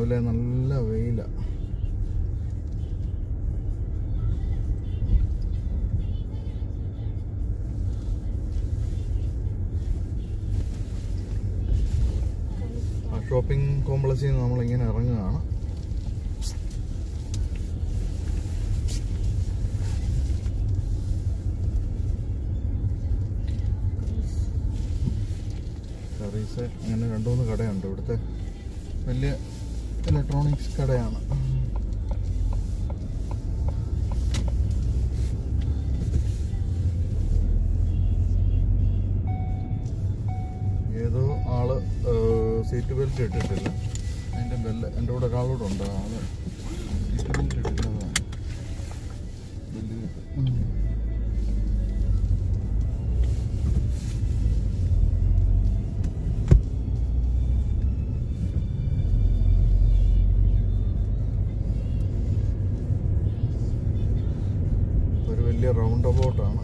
രാവിലെ നല്ല വെയില. ഷോപ്പിംഗ് കോംപ്ലക്സിൽ നിന്ന് നമ്മളിങ്ങനെ ഇറങ്ങുകയാണ്. കറീസ് അങ്ങനെ രണ്ടു മൂന്ന് കടയുണ്ട് ഇവിടുത്തെ. വലിയ ഇലക്ട്രോണിക്സ് കടയാണ്. ഏതോ ആൾ സീറ്റ് ബെൽറ്റ് ഇട്ടിട്ടില്ല. അതിന്റെ ബെല്ല് എന്റെ കൂടെ ഒരാളോട് ഉണ്ട് ആൾ സീറ്റ് ബെൽറ്റ് ഇട്ടിട്ടില്ലതാണ് വലിയ റൗണ്ട് അബൌട്ടാണ്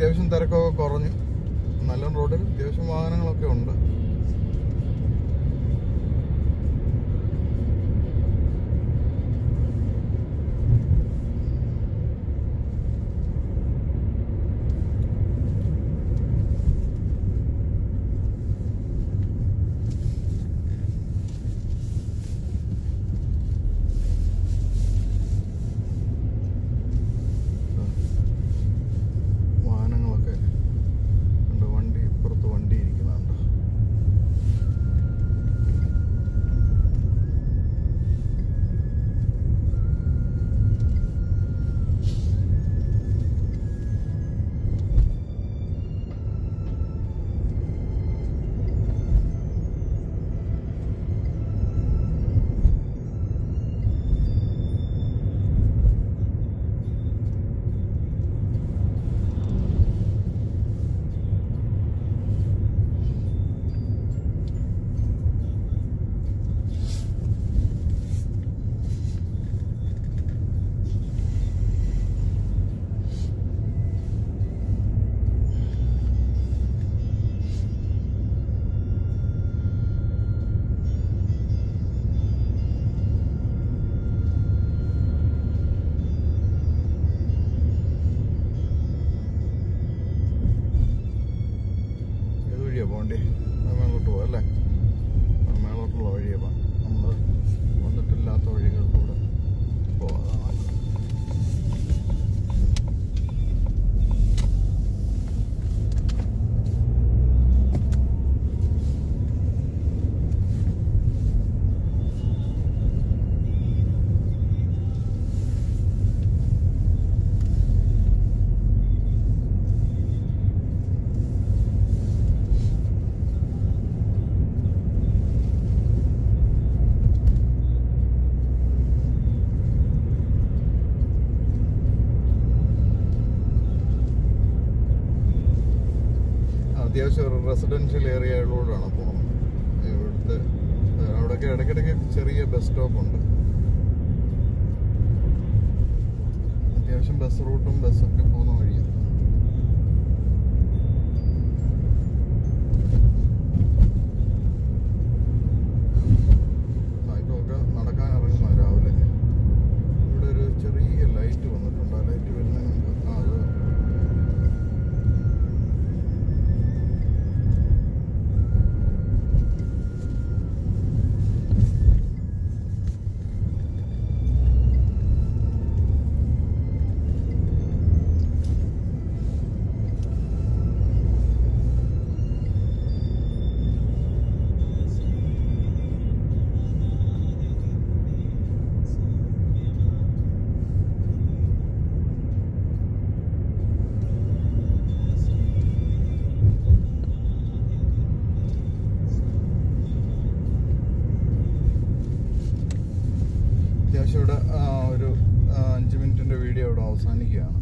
അത്യാവശ്യം തിരക്കൊക്കെ കുറഞ്ഞു. നല്ല റോഡിൽ അത്യാവശ്യം വാഹനങ്ങളൊക്കെ ഉണ്ട്. അല്ലേ അത്യാവശ്യം ഒരു റെസിഡൻഷ്യൽ ഏരിയകളിലൂടെയാണ് പോകുന്നത് ഇവിടുത്തെ അവിടെയൊക്കെ ഇടയ്ക്കിടയ്ക്ക് ചെറിയ ബസ് സ്റ്റോപ്പ് ഉണ്ട്. അത്യാവശ്യം ബസ് റൂട്ടും ബസ്സൊക്കെ പോകുന്ന വഴിയാണ് ഇവിടെ ഒരു അഞ്ച് മിനിറ്റിന്റെ വീഡിയോ ഇവിടെ അവസാനിക്കുകയാണ്.